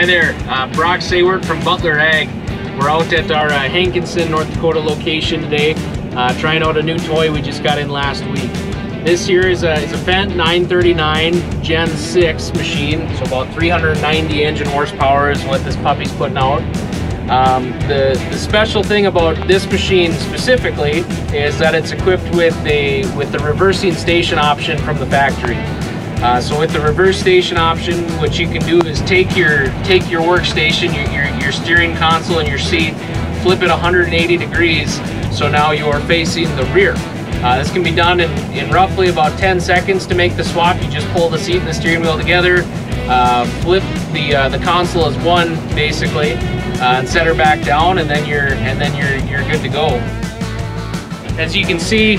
Hi there, uh, Brock Sayward from Butler Ag. We're out at our uh, Hankinson, North Dakota location today, uh, trying out a new toy we just got in last week. This here is a, is a Fendt 939 Gen 6 machine, so about 390 engine horsepower is what this puppy's putting out. Um, the, the special thing about this machine specifically is that it's equipped with a with the reversing station option from the factory. Uh, so with the reverse station option, what you can do is take your take your workstation, your, your, your steering console and your seat, flip it 180 degrees, so now you're facing the rear. Uh, this can be done in, in roughly about 10 seconds to make the swap. You just pull the seat and the steering wheel together, uh, flip the uh, the console as one basically, uh, and set her back down, and then you're and then you're you're good to go. As you can see,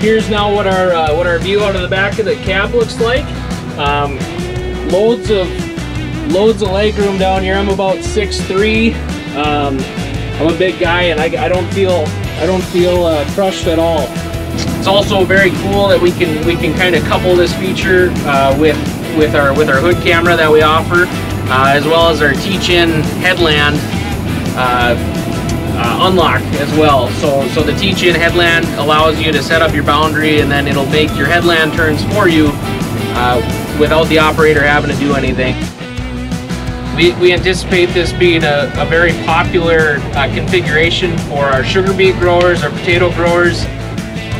Here's now what our uh, what our view out of the back of the cab looks like. Um, loads of loads of leg room down here. I'm about 6'3". Um, I'm a big guy and I, I don't feel I don't feel uh, crushed at all. It's also very cool that we can we can kind of couple this feature uh, with with our with our hood camera that we offer, uh, as well as our teach-in headland uh, unlock as well. So, so the teach-in headland allows you to set up your boundary and then it'll make your headland turns for you uh, without the operator having to do anything. We, we anticipate this being a, a very popular uh, configuration for our sugar beet growers, our potato growers,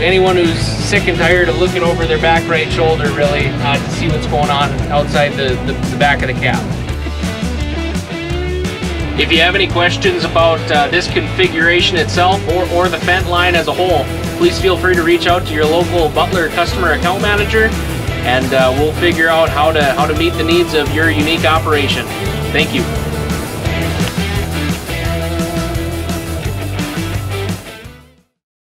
anyone who's sick and tired of looking over their back right shoulder really uh, to see what's going on outside the, the, the back of the cab. If you have any questions about uh, this configuration itself or, or the Fendt line as a whole, please feel free to reach out to your local Butler customer account manager and uh, we'll figure out how to, how to meet the needs of your unique operation. Thank you.